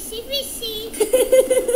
fishy, fishy.